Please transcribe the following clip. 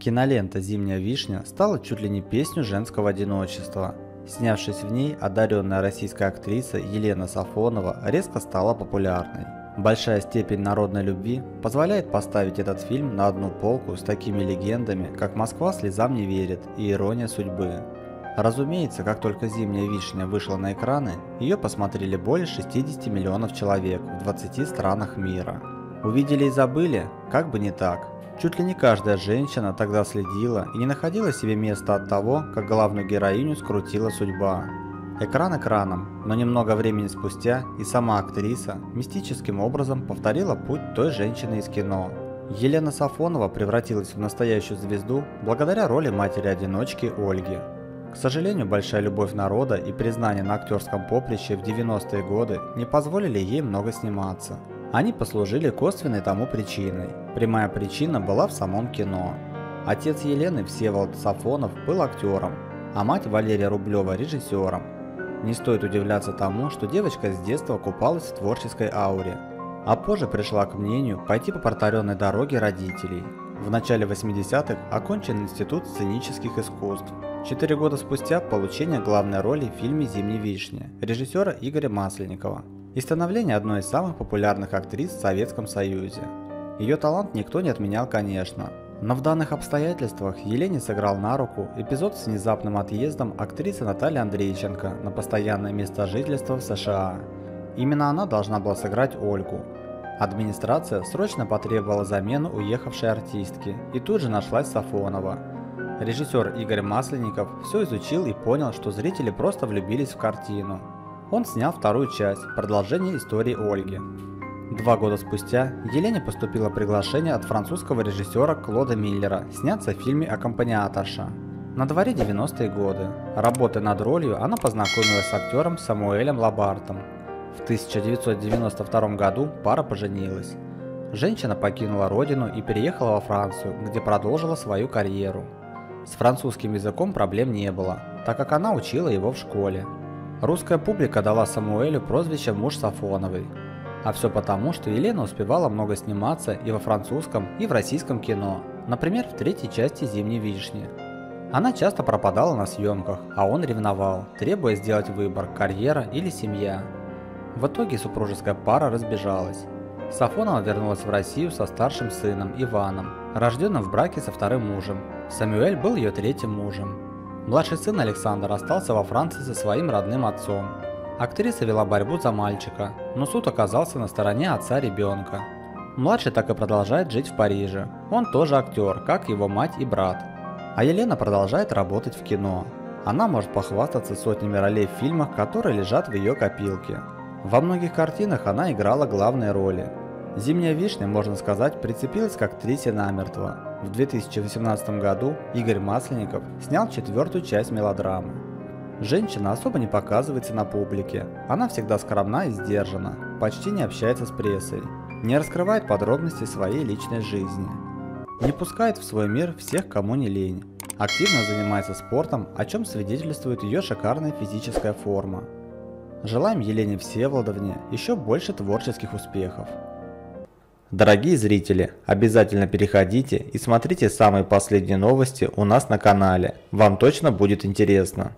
Кинолента «Зимняя вишня» стала чуть ли не песню женского одиночества. Снявшись в ней, одаренная российская актриса Елена Сафонова резко стала популярной. Большая степень народной любви позволяет поставить этот фильм на одну полку с такими легендами, как «Москва слезам не верит» и «Ирония судьбы». Разумеется, как только «Зимняя вишня» вышла на экраны, ее посмотрели более 60 миллионов человек в 20 странах мира. Увидели и забыли? Как бы не так. Чуть ли не каждая женщина тогда следила и не находила себе места от того, как главную героиню скрутила судьба. Экран экраном, но немного времени спустя и сама актриса мистическим образом повторила путь той женщины из кино. Елена Сафонова превратилась в настоящую звезду благодаря роли матери-одиночки Ольги. К сожалению, большая любовь народа и признание на актерском поприще в 90-е годы не позволили ей много сниматься. Они послужили косвенной тому причиной. Прямая причина была в самом кино. Отец Елены, Всеволод Сафонов, был актером, а мать Валерия Рублева – режиссером. Не стоит удивляться тому, что девочка с детства купалась в творческой ауре, а позже пришла к мнению пойти по протаренной дороге родителей. В начале 80-х окончен Институт сценических искусств. Четыре года спустя получение главной роли в фильме «Зимняя вишня» режиссера Игоря Масленникова и становление одной из самых популярных актрис в Советском Союзе. Ее талант никто не отменял, конечно, но в данных обстоятельствах Елене сыграл на руку эпизод с внезапным отъездом актрисы Натальи Андрейченко на постоянное место жительства в США. Именно она должна была сыграть Ольгу. Администрация срочно потребовала замену уехавшей артистки, и тут же нашлась Сафонова. Режиссер Игорь Масленников все изучил и понял, что зрители просто влюбились в картину он снял вторую часть, продолжение истории Ольги. Два года спустя Елене поступило приглашение от французского режиссера Клода Миллера сняться в фильме «Аккомпаниаторша». На дворе 90-е годы. Работая над ролью, она познакомилась с актером Самуэлем Лабартом. В 1992 году пара поженилась. Женщина покинула родину и переехала во Францию, где продолжила свою карьеру. С французским языком проблем не было, так как она учила его в школе. Русская публика дала Самуэлю прозвище «Муж Сафоновой». А все потому, что Елена успевала много сниматься и во французском, и в российском кино, например, в третьей части «Зимней вишни». Она часто пропадала на съемках, а он ревновал, требуя сделать выбор – карьера или семья. В итоге супружеская пара разбежалась. Сафонова вернулась в Россию со старшим сыном Иваном, рожденным в браке со вторым мужем. Самуэль был ее третьим мужем. Младший сын Александр остался во Франции со своим родным отцом. Актриса вела борьбу за мальчика, но суд оказался на стороне отца ребенка. Младший так и продолжает жить в Париже. Он тоже актер, как его мать и брат. А Елена продолжает работать в кино. Она может похвастаться сотнями ролей в фильмах, которые лежат в ее копилке. Во многих картинах она играла главные роли. «Зимняя вишня», можно сказать, прицепилась к актрисе намертво. В 2018 году Игорь Масленников снял четвертую часть мелодрамы. Женщина особо не показывается на публике, она всегда скромна и сдержана, почти не общается с прессой, не раскрывает подробности своей личной жизни, не пускает в свой мир всех, кому не лень, активно занимается спортом, о чем свидетельствует ее шикарная физическая форма. Желаем Елене Всеволодовне еще больше творческих успехов. Дорогие зрители, обязательно переходите и смотрите самые последние новости у нас на канале, вам точно будет интересно.